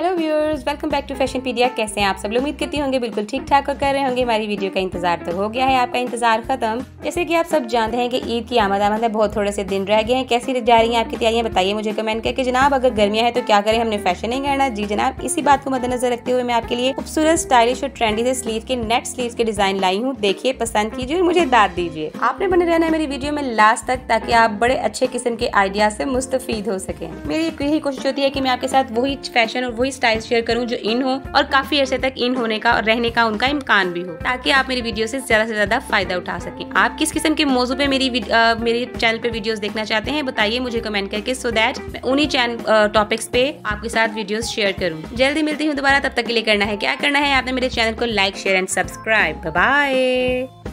Hello viewers welcome back to fashionpedia कैसे हैं आप सब? लोग उम्मीद करती होंगे बिल्कुल ठीक ठाक और कर रहे होंगे। हमारी वीडियो का इंतज़ार तो हो गया है। आपका इंतज़ार खत्म। जैसे कि आप सब जानते हैं कि ईद की आमद आमद है। बहुत थोड़े से दिन रह गए हैं। कैसी जा रही हैं आपकी तैयारियाँ? बताइए मुझे कमेंट करके। जनाब, अगर गर्मियाँ हैं तो क्या करें? हमने फ़ैशन नहीं करना। जी जनाब, इसी बात को मद्देनजर रखते हुए मैं आपके लिए खूबसूरत स्टाइलिश और ट्रेंडी से स्लीव के नेट स्लीव के डिज़ाइन लाई हूँ। देखिए, पसंद कीजिए और मुझे दाद दीजिए। आपने बने रहना है मेरी वीडियो में लास्ट तक, ताकि आप बड़े अच्छे किस्म के आइडिया से मुस्तफ़ हो सके। मेरी यही कोशिश होती है की मैं आपके साथ वही फ़ैशन और वही स्टाइल शेयर करूँ जो इन हो और काफ़ी अरसे तक इन होने का और रहने का उनका इम्कान भी हो, ताकि आप मेरी वीडियो से ज़्यादा से ज़्यादा फ़ायदा उठा सकें। आप किस किस्म के मौजू पे मेरी मेरे चैनल पे वीडियोस देखना चाहते हैं, बताइए मुझे कमेंट करके सो दैट मैं उन्हीं चैनल टॉपिक्स पे आपके साथ वीडियोस शेयर करूँ। जल्दी मिलती हूँ दोबारा, तब तक के लिए करना है क्या करना है, आपने मेरे चैनल को like share and subscribe bye